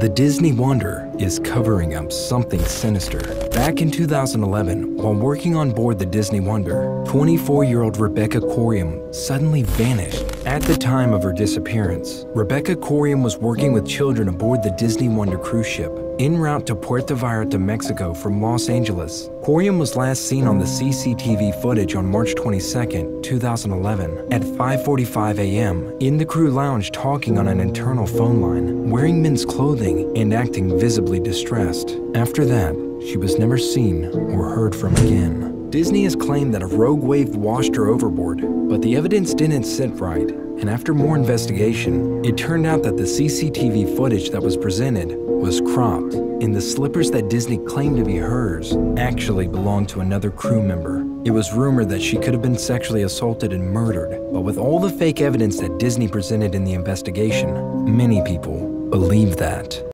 The Disney Wonder is covering up something sinister. Back in 2011, while working on board the Disney Wonder, 24 year old Rebecca Coriam suddenly vanished. At the time of her disappearance, Rebecca Coriam was working with children aboard the Disney Wonder cruise ship. En route to Puerto Vallarta, Mexico from Los Angeles, Coriam was last seen on the CCTV footage on March 22, 2011, at 5:45 a.m. in the crew lounge talking on an internal phone line, wearing men's clothing and acting visibly distressed. After that, she was never seen or heard from again. Disney has claimed that a rogue wave washed her overboard, but the evidence didn't sit right, and after more investigation, it turned out that the CCTV footage that was presented was cropped, and the slippers that Disney claimed to be hers actually belonged to another crew member. It was rumored that she could have been sexually assaulted and murdered, but with all the fake evidence that Disney presented in the investigation, many people believe that.